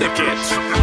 Syndicate.